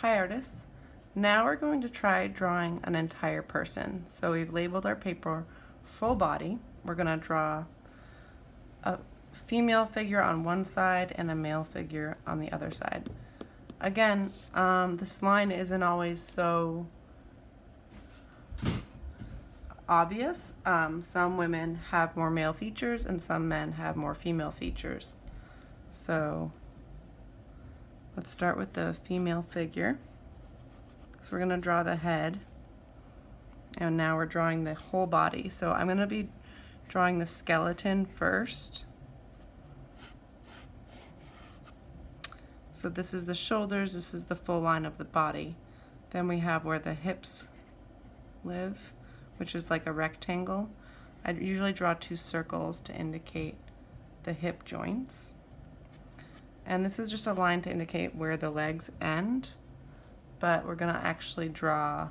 Hi artists. Now we're going to try drawing an entire person. So we've labeled our paper full body. We're going to draw a female figure on one side and a male figure on the other side. Again, um, this line isn't always so obvious. Um, some women have more male features and some men have more female features. So let's start with the female figure. So we're going to draw the head and now we're drawing the whole body. So I'm going to be drawing the skeleton first. So this is the shoulders, this is the full line of the body. Then we have where the hips live, which is like a rectangle. I usually draw two circles to indicate the hip joints. And this is just a line to indicate where the legs end, but we're gonna actually draw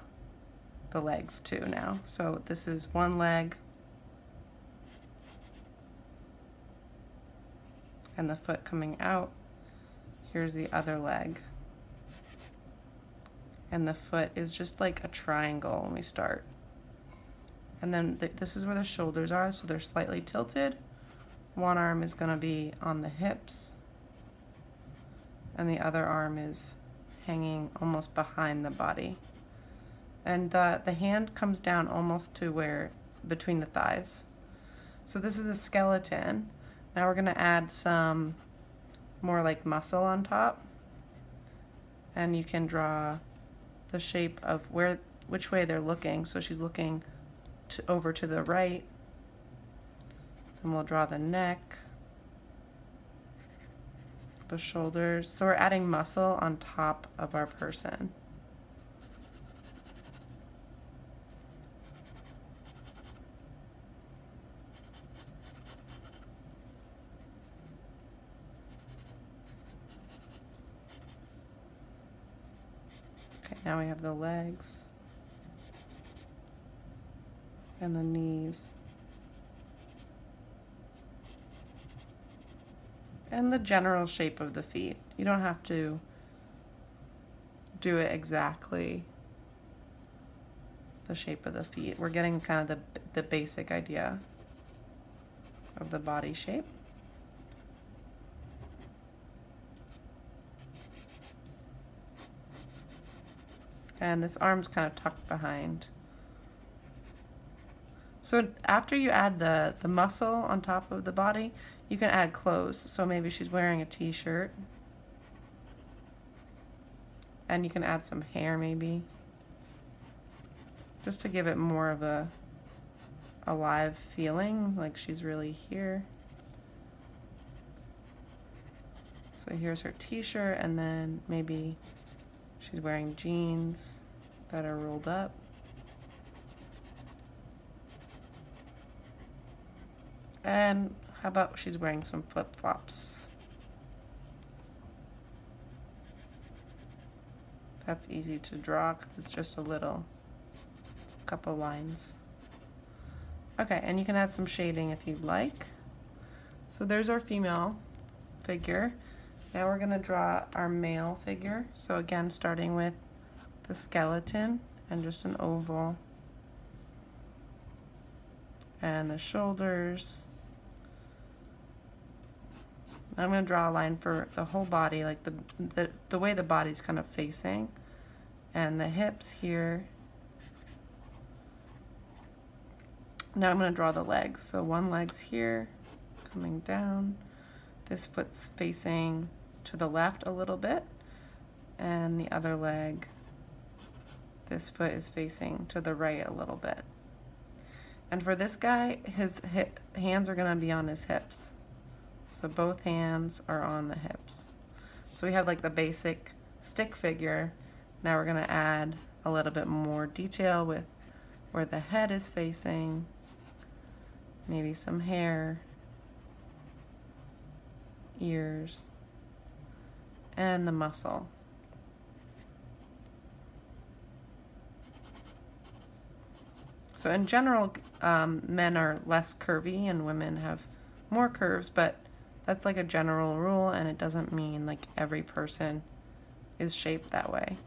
the legs too now. So this is one leg, and the foot coming out. Here's the other leg. And the foot is just like a triangle when we start. And then th this is where the shoulders are, so they're slightly tilted. One arm is gonna be on the hips, and the other arm is hanging almost behind the body. And the, the hand comes down almost to where, between the thighs. So this is the skeleton. Now we're gonna add some more like muscle on top. And you can draw the shape of where which way they're looking. So she's looking to, over to the right. And we'll draw the neck, the shoulders. So we're adding muscle on top of our person. Okay, Now we have the legs and the knees. And the general shape of the feet. You don't have to do it exactly the shape of the feet. We're getting kind of the, the basic idea of the body shape. and this arm's kind of tucked behind. So after you add the, the muscle on top of the body, you can add clothes. So maybe she's wearing a t-shirt. And you can add some hair maybe. Just to give it more of a alive feeling, like she's really here. So here's her t-shirt and then maybe She's wearing jeans that are rolled up. And how about she's wearing some flip-flops? That's easy to draw because it's just a little couple lines. Okay, and you can add some shading if you'd like. So there's our female figure. Now we're going to draw our male figure. So again, starting with the skeleton and just an oval. And the shoulders. I'm going to draw a line for the whole body, like the, the, the way the body's kind of facing. And the hips here. Now I'm going to draw the legs. So one leg's here, coming down. This foot's facing to the left a little bit and the other leg this foot is facing to the right a little bit and for this guy his hip, hands are going to be on his hips so both hands are on the hips. So we have like the basic stick figure. Now we're going to add a little bit more detail with where the head is facing. Maybe some hair. Ears. And the muscle. So in general, um, men are less curvy and women have more curves, but that's like a general rule and it doesn't mean like every person is shaped that way.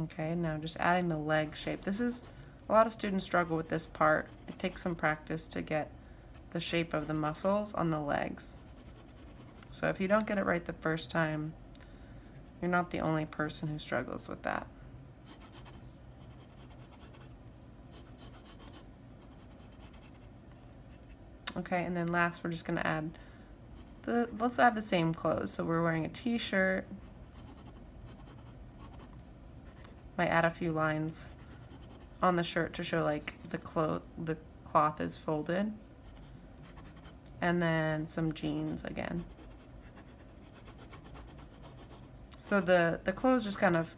Okay, now just adding the leg shape. This is, a lot of students struggle with this part. It takes some practice to get the shape of the muscles on the legs. So if you don't get it right the first time, you're not the only person who struggles with that. Okay, and then last we're just gonna add the, let's add the same clothes. So we're wearing a t-shirt. Might add a few lines on the shirt to show like the cloth the cloth is folded. And then some jeans again. So the, the clothes just kind of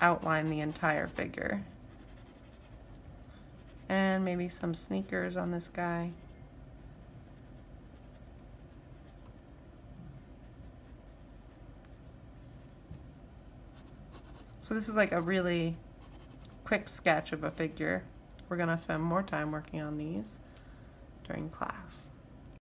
outline the entire figure. And maybe some sneakers on this guy. So this is like a really quick sketch of a figure. We're going to spend more time working on these during class.